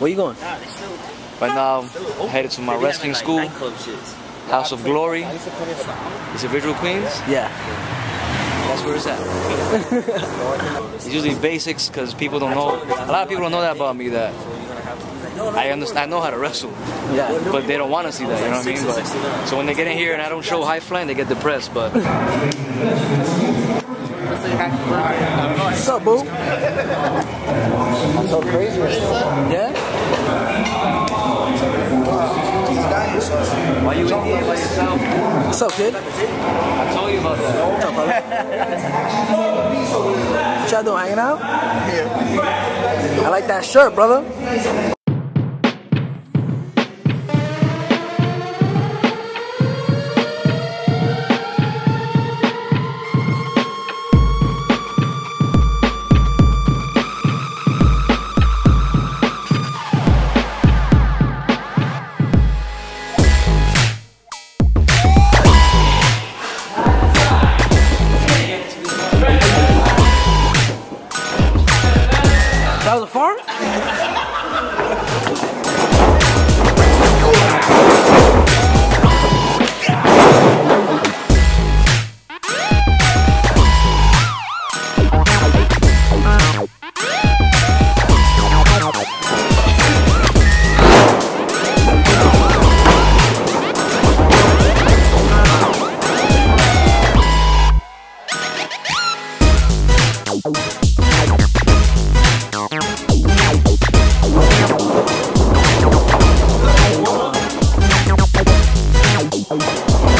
Where you going? Right now, I'm headed to my wrestling school, House of Glory. Is it Visual Queens? Yeah. That's where it's at. it's usually basics because people don't know. A lot of people don't know that about me. That I understand. I know how to wrestle, Yeah. but they don't want to see that. You know what I mean? But, so when they get in here and I don't show high flying, they get depressed. But What's up, boo? I'm so crazy. Yeah? Why you in here by yourself? What's up, kid? I told you about that. What's up, brother? What y'all doing? Hanging out? Yeah. I like that shirt, brother. That was a fart?